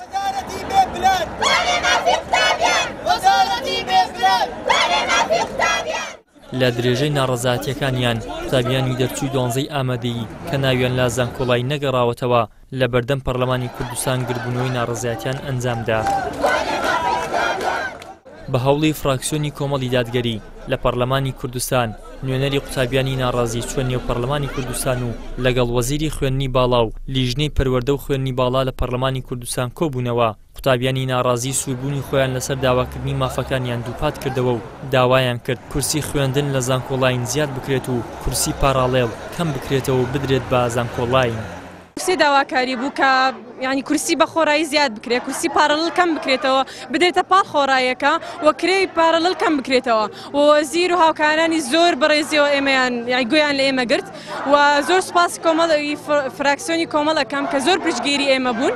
وەزارەتی بێ پلان دوانێ مافی قوتابیان وەزارەتی بێ پلان دوانێ مافی قوتابیان. لە درێژەی ناڕەزایەتیەکانیان قوتابیانی دەرچووی دوانزەی ئامەدیی کە ناویان لا زانکۆڵاین نەگەڕاوەتەوە لە بەردەم پەڕلەمانی کوردستان گردبوونەوەی ناڕەزایەتیان ئەنجامدا. بە هەوڵی فراکسیۆنی کۆمەڵی دادگەری لە پەڕلەمانی کوردستان، نوێنەری قوتابیانی ناڕازی چووە نێو پەڕلەمانی کوردستان و لەگەڵ وەزیری خوێندنی باڵا و لیژنەی پەروەردە و خوێندنی باڵا لە پەڕلەمانی کوردستان کۆبوونەوە. قوتابیانی ناڕازی سووربوونی خۆیان لەسەر داواکردنی مافەکانیان دووپات کردەوە و داوایان کرد کورسی خوێندن لە زانکۆلاین زیاد بکرێت و کورسی پاراڵێڵ کەم بکرێتەوە و بدرێت بە زانکۆلاین. سێ داواکاری بوو کە یعنی کورسی بە خۆڕایی زیاد بکرێت کورسی پارەڵل کەم بکرێتەوە بدێتە پاڵ خۆڕایەکە و کرێ پارەڵل کەم بکرێتەوە و زیر و هاوکارانی زۆر بەڕێزیەوە ئێمەیان گویان لە ئێمە گرت و زۆر سپاس کۆمەڵەوی فراکسیۆنی کۆمەڵەکەم کە زۆر پشتگیری ئێمە بوون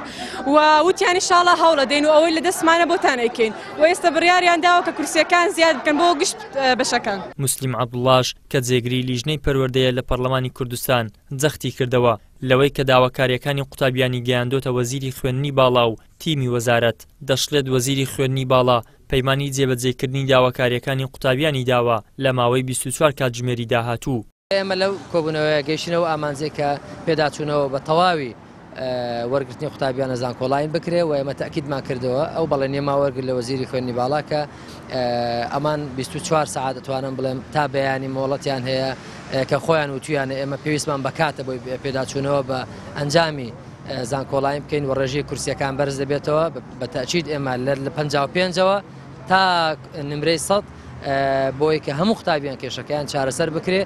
و وتیانی شاڵە هەوڵە دەین و ئەوەی لە دەستمانە بۆتان ئەیکەین و ئێستا بڕیاریان داوە کە کورسەکان زیاد بکەن بۆ گشت بەشەکان. موسلیم عەبدوڵاش کە جێگری لیژنەی پەروەردەیە لە پەرلەمانی کوردستان، جەختی کردەوە لەوەی کە داواکارییەکانی قوتابیانی گەیاندۆتە وەزیری خوێندنی باڵا و تیمی وەزارەت، دەشڵێت وەزیری خوێندنی باڵا پەیمانی جێبەجێکردنی داواکارییەکانی قوتابیانی داوە لە ماوەی بیست و چوار کاتژمێری داهاتوو. ئێمە لەو کۆبوونەوەیە گەیشتینە ئەو ئامانجەی کە پێداچوونەوە بە تەواوی وەرگرتنی قوتابیانە زانکۆڵاین بکرێ و ئێمە تاکیدمان کردەوە ئەو بەڵێنی ماوەرگر لە وەزیری خوێنی باڵا کە ئەمان 24 سعات دەتوانم بڵێم تا بەیانی مۆڵەتیان هەیە کە خۆیان و تویانە ئێمە پێویستمان بەکاتە بۆی پێداچوونەوە بە ئەنجامی زانکۆڵاین بکەین و ڕێژی کورسیەکان بەرز دەبێتەوە بە تاچیت ئێمە لە 55ەوە تا نمرەی سە بۆی کە هەموو قوتابیان کێشەکەیان چارەسەر بکرێ.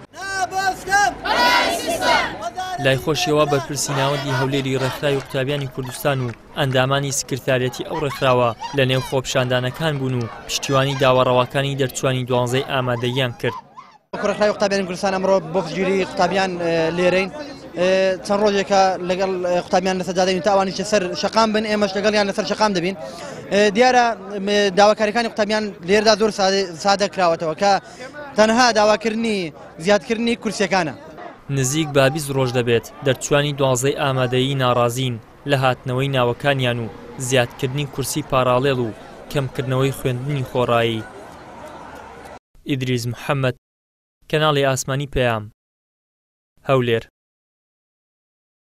لای خۆشیەوە بەرپرسی ناوەندی هەولێری ڕێکخراوی قوتابیانی کوردستان و ئەندامانی سکرتارەتی ئەو ڕێکخراوە لە نێو خۆپشاندانەکان بوون و پشتیوانی داوە ڕەواکانی دەرچوانی دوانزەی ئامادەییان کرد. وەکو ڕێکخراوی قوتابیانی کوردستان ئەمڕۆ بۆ پشتگیری قوتابیان لێرەین چەند ڕۆژێکە لەگەڵ قوتابیان لەسەر جادەین تا ئەوانیش لەسەر شەقام بن ئێمەش لەگەڵیان لەسەر شەقام دەبین دیارە داواکاریەکانی قوتابیان لێردا زۆر سادە کراوەتەوە کە تەنها داواکردنی زیادکردنی کورسەکانە نزیک بە بیست ڕۆژ دەبێت دەرچووانی دوازدەی ئامادەیی ناڕازین لە هاتنەوەی ناوەکانیان و زیادکردنی کورسی پاراڵێڵ و کەمکردنەوەی خوێندنی خۆڕایی. ئیدریس محەمەد، کەناڵی ئاسمانی پەیام، هەولێر.